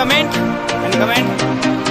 comment. And comment?